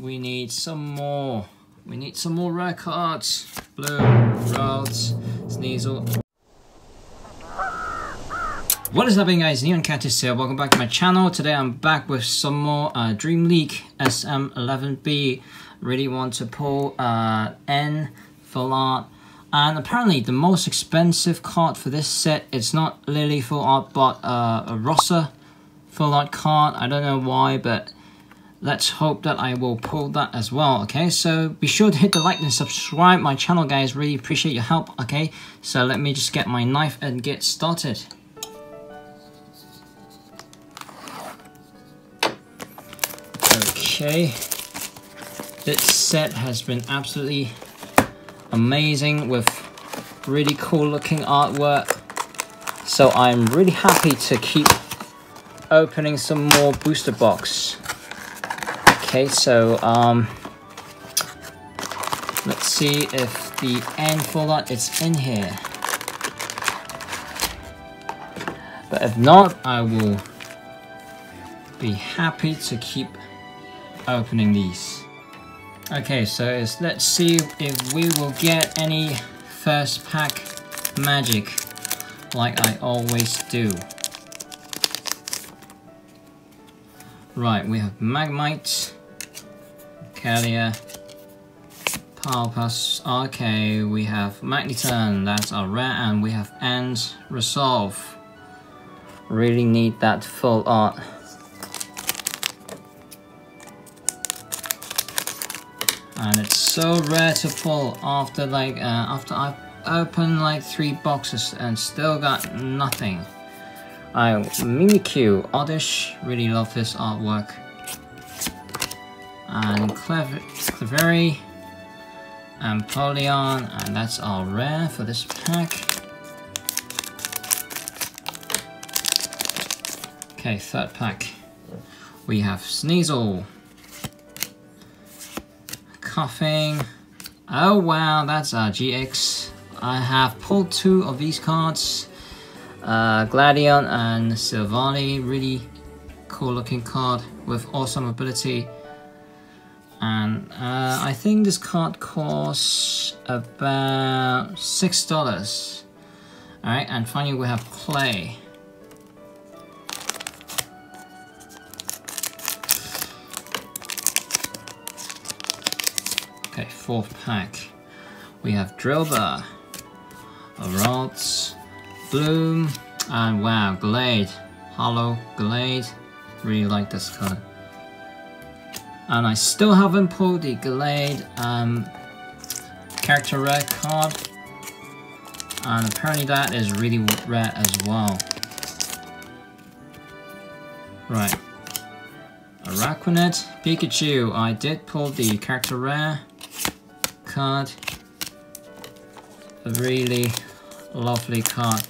we need some more. We need some more rare cards. Blue, Rhodes, Sneasel. What is happening guys, Neon Cactus is here, welcome back to my channel. Today I'm back with some more uh, Dream League SM11B. Really want to pull uh, N full art. And apparently the most expensive card for this set it's not Lillie full art but uh, a Rosa full art card. I don't know why but let's hope that I will pull that as well, okay? So be sure to hit the like and subscribe my channel, guys. Really appreciate your help, okay? So let me just get my knife and get started. Okay, this set has been absolutely amazing with really cool looking artwork. So I'm really happy to keep opening some more booster box. Okay, so um, let's see if the full art is in here. But if not, I will be happy to keep opening these. Okay, so let's see if we will get any first pack magic like I always do. Right, we have Magnemite, Kalia, Palpas, okay, we have Magneton, that's our rare, and we have End Resolve. Really need that full art. and it's so rare to pull after like uh, after I've opened like three boxes and still got nothing. I Mimikyu, Oddish, really love this artwork. And Clever Clefairy and Polion, and that's all rare for this pack. Okay, third pack. We have Sneasel, Koffing. Oh wow, that's our GX. I have pulled two of these cards. Uh, Gladion and Silvally, really cool looking card with awesome ability. And uh, I think this card costs about $6. Alright, and finally we have Clay. Okay, fourth pack. We have Drillbur, Aralts, Bloom, and wow, Glade. Hollow Glade. Really like this card. And I still haven't pulled the Glade um, character rare card. And apparently that is really rare as well. Right. Araquanid, Pikachu. I did pull the character rare card. A really lovely card.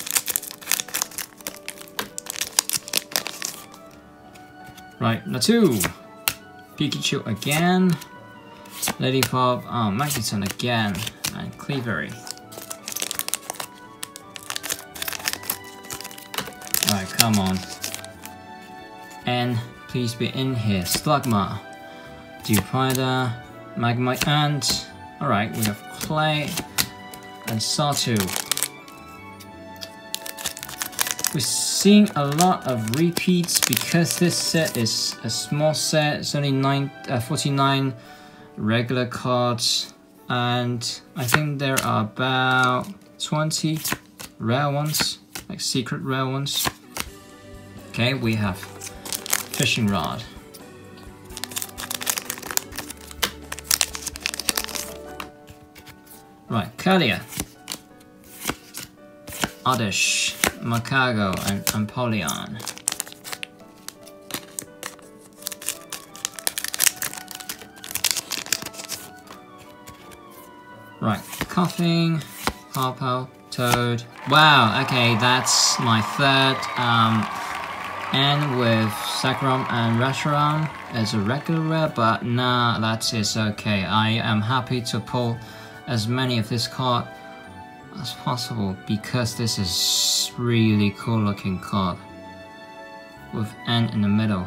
Right, Natu. Pikachu again. Lady Pop, oh, Magneton again. And Clefairy. Alright, come on. And please be in here. Slugma. Dewpider. Magnemite and Alright, we have Clay and Satu. We're seeing a lot of repeats because this set is a small set. It's only nine, uh, 49 regular cards and I think there are about 20 rare ones, like secret rare ones. Okay, we have Fishing Rod. Right, Kalia, Oddish, Magcargo, and Empoleon. Right, Koffing, Harpo, Toad. Wow, okay, that's my third um, N with Zekrom and Reshiram as a regular rare, but nah, that's it's okay. I am happy to pull as many of this card as possible because this is really cool looking card with N in the middle.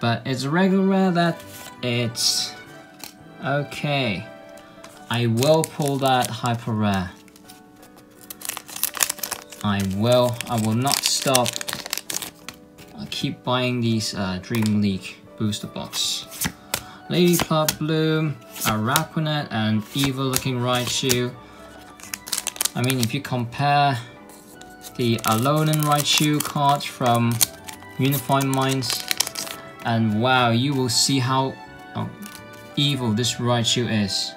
But it's regular that it's okay. I will pull that hyper rare. I will. I will not stop. I keep buying these uh, Dream League booster box. Lady Plot Bloom, Araquanid, and evil looking Raichu. I mean, if you compare the Alolan Raichu card from Unified Minds, and wow, you will see how oh, evil this Raichu is.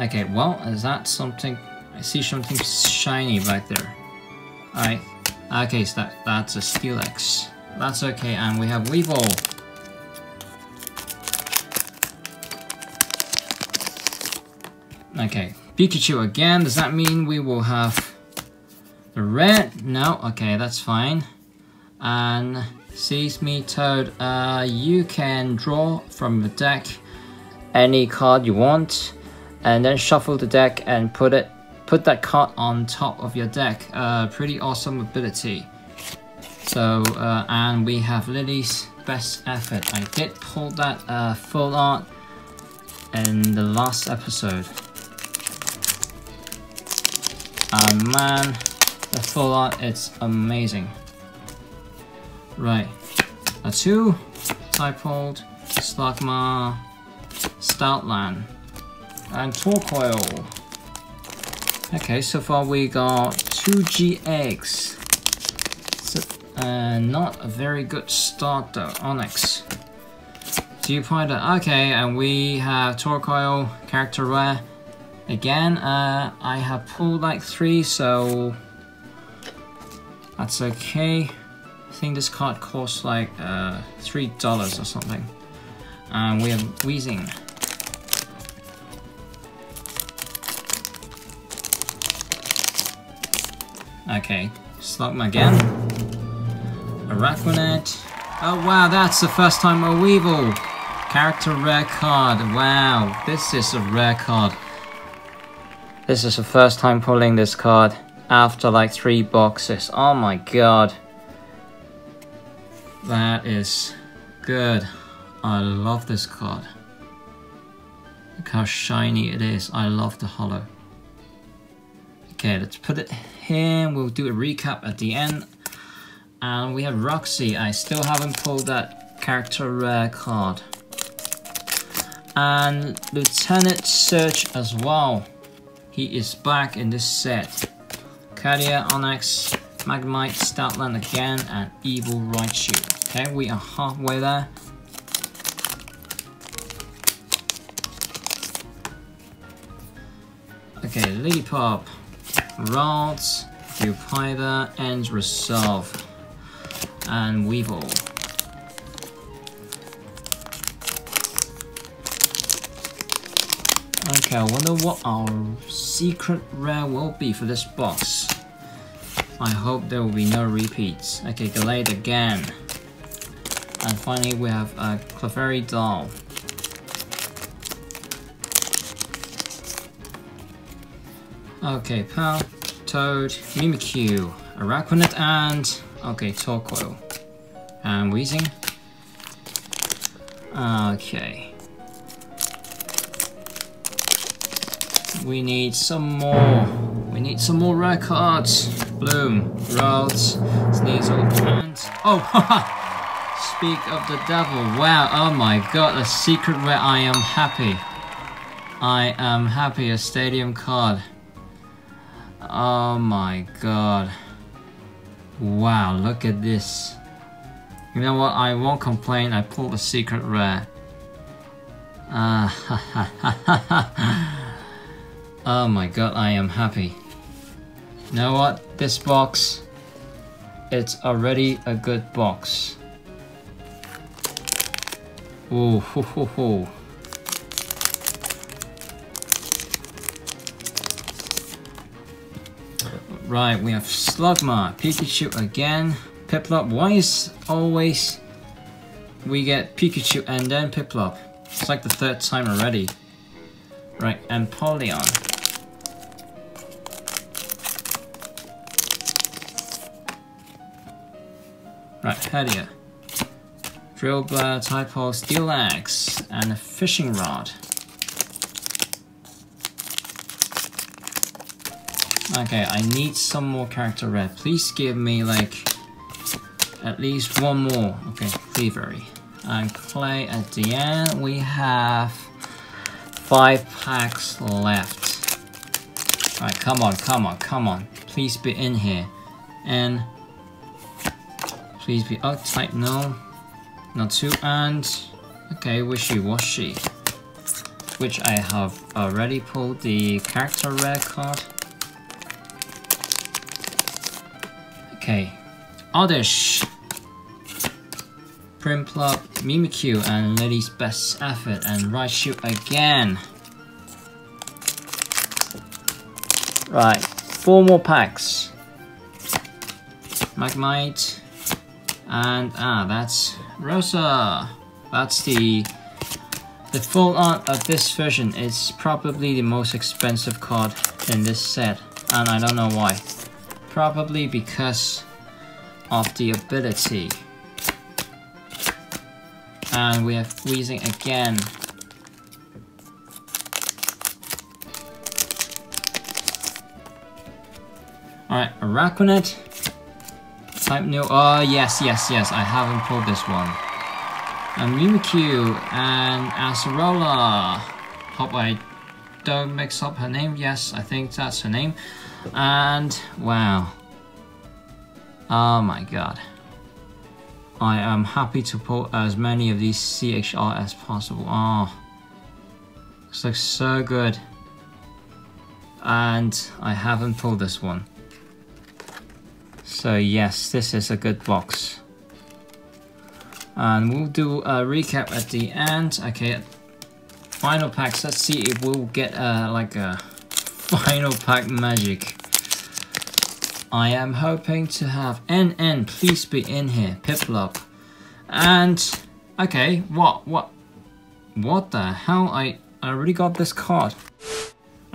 Okay, well, is that something? I see something shiny back there. Alright, okay, so that, that's a Steelix. That's okay, and we have Weavile. Okay, Pikachu again. Does that mean we will have the red? No, okay, that's fine. And Sees me Toad, uh, you can draw from the deck any card you want and then shuffle the deck and put it put that card on top of your deck. Uh, pretty awesome ability. So, uh, and we have Lillie's best effort. I did pull that uh, full art in the last episode. And man, the full art is amazing. Right, a two, Typold, Slugma, Stoutland, and Torkoal. Okay, so far we got two GX. So, uh, not a very good start though, Onix. Geopider, okay, and we have Torkoal, character rare. Again, uh, I have pulled like three, so that's okay. I think this card costs like uh, three dollars or something. And we have Weezing. Okay, Slugma again. Araquanid. Oh wow, that's the first time a Weavile. Character rare card. Wow, this is a rare card. This is the first time pulling this card after like three boxes. Oh my god. That is good. I love this card. Look how shiny it is. I love the hollow. Okay, let's put it here. We'll do a recap at the end. And we have Roxie. I still haven't pulled that character rare card. And Lieutenant Surge as well. He is back in this set. Cadia, Onix, Magnemite, Stoutland again, and Evil Raichu. Okay, we are halfway there. Okay, Lillipup, Ralts, Geopider, and Resolve, and Weavile. Okay, I wonder what our secret rare will be for this box. I hope there will be no repeats. Okay, delayed again. And finally we have a Clefairy doll. Okay, Pal, Toad, Mimikyu, Araquanid, and okay, Torkoal. And Weezing. Okay. We need some more. We need some more rare cards. Bloom, Ralts, Sneasel, and... Oh! Speak of the devil. Wow, oh my god, a secret where I am happy. I am happy, a stadium card. Oh my god. Wow, look at this. You know what, I won't complain, I pulled a secret rare. Ah, uh, Oh my god, I am happy. You know what? This box, it's already a good box. Ooh, ho, ho, ho. Right, we have Slugma, Pikachu again, Piplup. Why is always we get Pikachu and then Piplup? It's like the third time already. Right, and Polion. Right, Hadia. Drillbur, Typo, Steelix, and a fishing rod. Okay, I need some more character red. Please give me like at least one more. Okay, Thievery. And Clay at the end. We have five packs left. Alright, come on, come on, come on. Please be in here. And please be oh type no. Not two and okay, wishy-washy. Which I have already pulled the character red card. Okay. Oddish. Prinplup, Mimikyu, and Lillie's best effort, and Raichu again. Right, four more packs. Magnemite, and ah, that's Rosa. That's the the full art of this version It's probably the most expensive card in this set, and I don't know why. Probably because of the ability. And we have freezing again. Alright, Araquanid. Type new. Oh, yes, yes, yes. I haven't pulled this one. And Mimikyu and Acerola. Hope I don't mix up her name. Yes, I think that's her name. And wow. Oh my god. I am happy to pull as many of these CHR as possible. Oh, this looks so good. And I haven't pulled this one. So yes, this is a good box. And we'll do a recap at the end. Okay, final packs. Let's see if we'll get uh, like a final pack magic. I am hoping to have NN, please be in here, Piplup. And, okay, what, what, what the hell, I, I already got this card.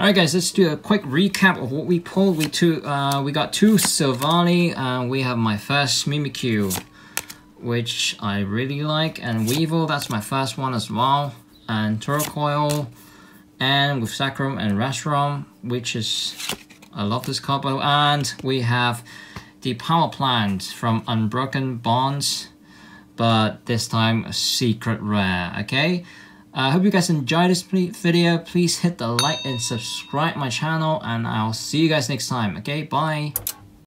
Alright guys, let's do a quick recap of what we pulled. We, two, uh, we got two Silvally, and we have my first Mimikyu, which I really like, and Weavile, that's my first one as well, and Turquoise, and with Zekrom and Reshiram, which is I love this combo. And we have the power plant from Unbroken Bonds, but this time a secret rare, okay? I uh, hope you guys enjoyed this video. Please hit the like and subscribe my channel and I'll see you guys next time, okay? Bye!